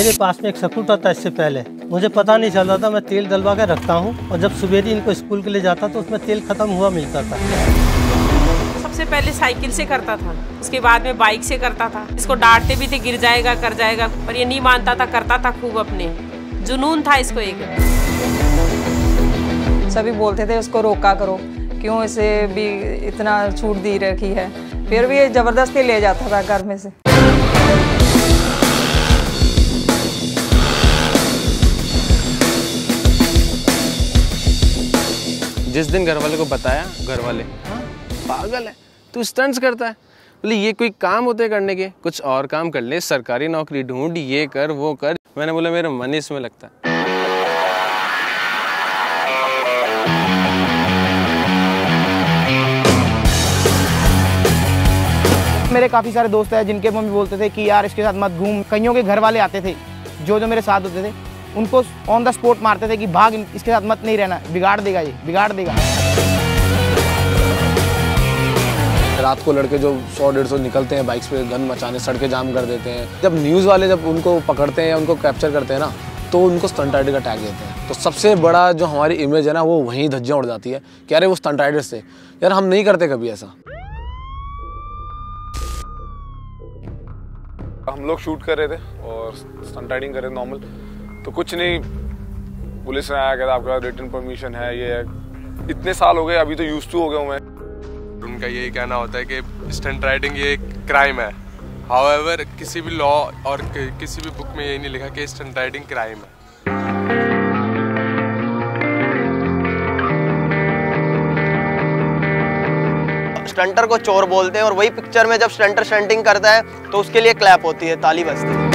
मेरे पास में एक स्कूटर था इससे पहले। मुझे पता नहीं चल रहा था मैं तेल डलवा के रखता हूँ। और जब सुबेरी इनको स्कूल के लिए जाता तो उसमें तेल खत्म हुआ मिलता था। सबसे पहले साइकिल से करता था उसके बाद में बाइक से करता था। इसको डांटते भी थे गिर जाएगा कर जाएगा पर ये नहीं मानता था करता था खूब अपने। जुनून था इसको एक। सभी बोलते थे उसको रोका करो क्यों इसे भी इतना छूट दी रखी है? फिर भी ये ज़बरदस्ती ले जाता था घर में से। जिस दिन घर वाले को बताया घर वाले हाँ पागल है, तू स्टंट्स करता है। बोले, ये कोई काम होते करने के? कुछ और काम कर ले, सरकारी नौकरी ढूंढ, ये कर, वो कर। मैंने बोला, मेरा मन इसमें लगता है। मेरे काफ़ी सारे दोस्त हैं जिनके मम्मी बोलते थे कि, यार, इसके साथ मत घूम। कईयों के घर वाले आते थे जो जो मेरे साथ होते थे। उनको ऑन द स्पॉट मारते थे कि भाग इसके साथ मत नहीं रहना बिगाड़ देगा ये बिगाड़ देगा। रात को लड़के जो सौ डेढ़ सौ निकलते हैं बाइक्स पे गन मचाने सड़कें जाम कर देते हैं। जब न्यूज़ वाले जब उनको पकड़ते हैं या उनको कैप्चर करते हैं ना तो उनको स्टंट राइडर का टैग देते हैं। तो सबसे बड़ा जो हमारी इमेज है ना वो वहीं धज्जियाँ उड़ जाती है। कि अरे वो स्टंट राइडर्स थे यार हम नहीं करते कभी ऐसा। हम लोग शूट कर रहे थे और स्टंट राइडिंग कर रहे थे नॉर्मल तो कुछ नहीं पुलिस ने आया कहता आपके पास रिटर्न परमिशन है ये है। इतने साल हो गए अभी तो यूज़ टू हो गया हूँ मैं। उनका यही कहना होता है कि स्टंट राइडिंग ये क्राइम है। हाउएवर किसी भी लॉ और किसी भी बुक में यही नहीं लिखा कि स्टंट राइडिंग क्राइम है। स्टंटर को चोर बोलते हैं और वही पिक्चर में जब स्टंटर स्टंटिंग करता है तो उसके लिए क्लैप होती है ताली बजती है।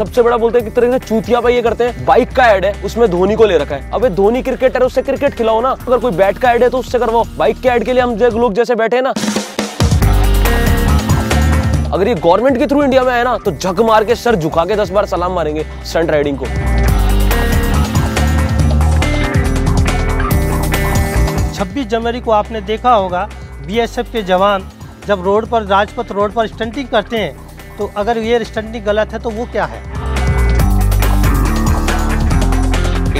सबसे बड़ा बोलते हैं कि तरह चूतिया भाई ये करते हैं। बाइक का ऐड है, उसमें धोनी को ले रखा है। अबे धोनी क्रिकेटर उससे क्रिकेट खिलाओ ना। अगर कोई बैट का ऐड है तो उससे करवाओ। बाइक के ऐड के लिए हम जो लोग जैसे बैठे ना। अगर ये गवर्नमेंट के थ्रू इंडिया में है ना तो झक मार के सर झुका के दस बार सलाम मारेंगे स्टंट राइडिंग को। छब्बीस जनवरी को आपने देखा होगा बीएसएफ के जवान जब रोड पर, राजपथ रोड पर स्टंटिंग करते हैं तो अगर ये स्टंटिंग गलत है तो वो क्या है?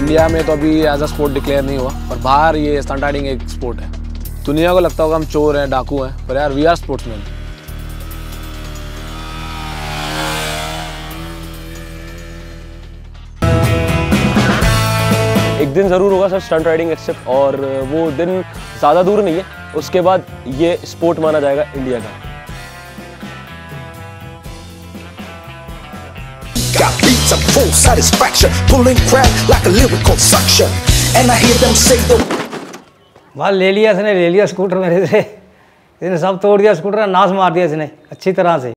इंडिया में तो अभी एज अ स्पोर्ट डिक्लेयर नहीं हुआ, पर बाहर ये स्टंट राइडिंग एक स्पोर्ट है। दुनिया को लगता होगा हम चोर हैं, डाकू हैं, पर यार वी आर स्पोर्ट्समैन एक दिन ज़रूर होगा सर स्टंट राइडिंग एक्सेप्ट और वो दिन ज़्यादा दूर नहीं है। उसके बाद ये स्पोर्ट माना जाएगा इंडिया का। Got beats of full satisfaction, pulling crap like a lyrical suction. And I hear them say the वाह ले लिया इसने ले लिया स्कूटर मेरे से इसने सब तोड़ दिया स्कूटर नाश मार दिया इसने अच्छी तरह से